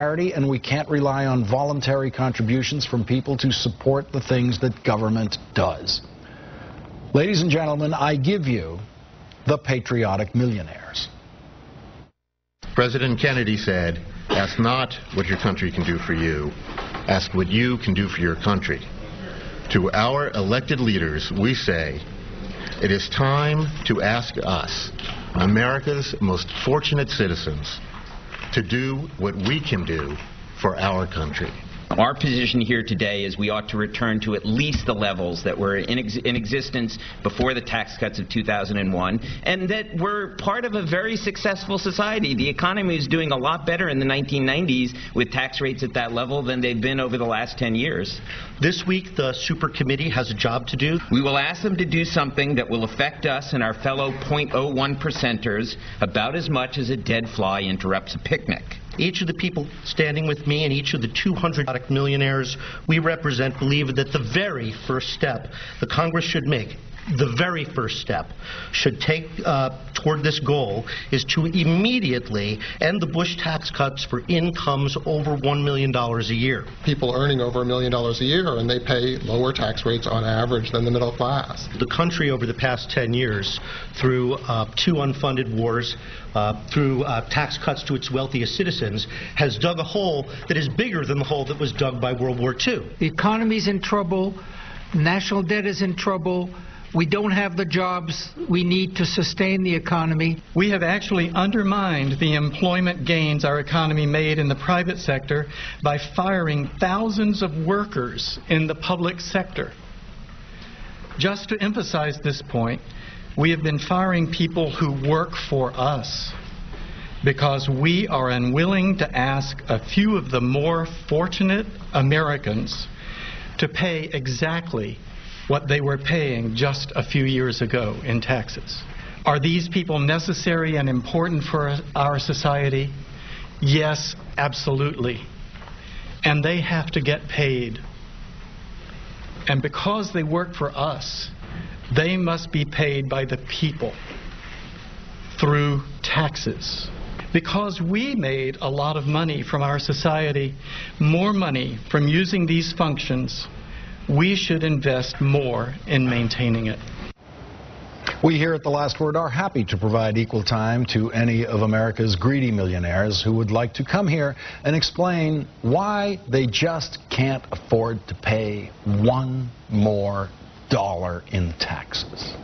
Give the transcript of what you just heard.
and we can't rely on voluntary contributions from people to support the things that government does. Ladies and gentlemen, I give you the patriotic millionaires. President Kennedy said, ask not what your country can do for you, ask what you can do for your country. To our elected leaders, we say, it is time to ask us, America's most fortunate citizens, to do what we can do for our country. Our position here today is we ought to return to at least the levels that were in, ex in, existence before the tax cuts of 2001, and that we're part of a very successful society. The economy is doing a lot better in the 1990s with tax rates at that level than they've been over the last 10 years. This week, the super committee has a job to do. We will ask them to do something that will affect us and our fellow 0.01 percenters about as much as a dead fly interrupts a picnic. Each of the people standing with me and each of the 200 millionaires we represent believe that the very first step the Congress should make the very first step should take uh, toward this goal is to immediately end the Bush tax cuts for incomes over $1 million a year. People earning over a million dollars a year and they pay lower tax rates on average than the middle class. The country over the past 10 years, through uh, two unfunded wars, uh, through uh, tax cuts to its wealthiest citizens, has dug a hole that is bigger than the hole that was dug by World War II. The economy's in trouble. National debt is in trouble. We don't have the jobs we need to sustain the economy. We have actually undermined the employment gains our economy made in the private sector by firing thousands of workers in the public sector. Just to emphasize this point, we have been firing people who work for us because we are unwilling to ask a few of the more fortunate Americans to pay exactly what they were paying just a few years ago in taxes. Are these people necessary and important for our society? Yes, absolutely. And they have to get paid. And because they work for us, they must be paid by the people through taxes. Because we made a lot of money from our society, more money from using these functions we should invest more in maintaining it. We here at The Last Word are happy to provide equal time to any of America's greedy millionaires who would like to come here and explain why they just can't afford to pay one more dollar in taxes.